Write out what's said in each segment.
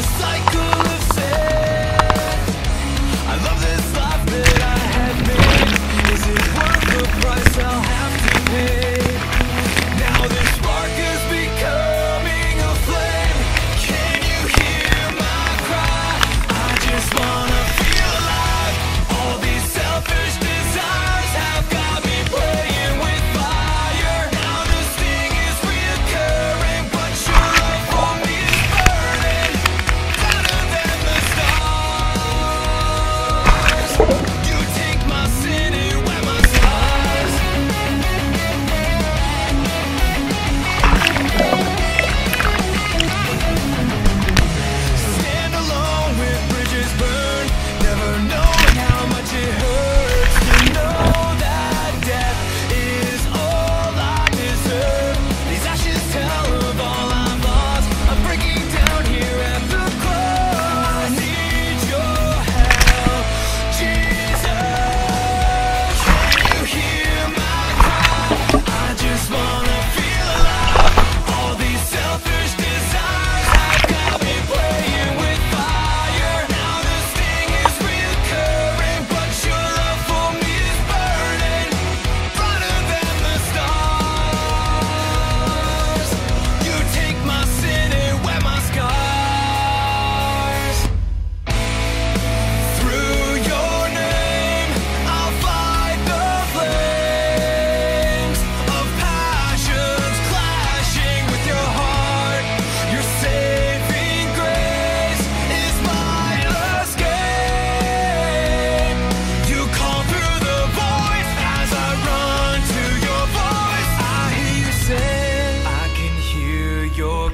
the sun.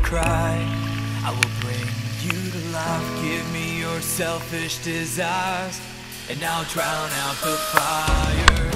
cry. I will bring you to life. Give me your selfish desires, and I'll drown out the fire.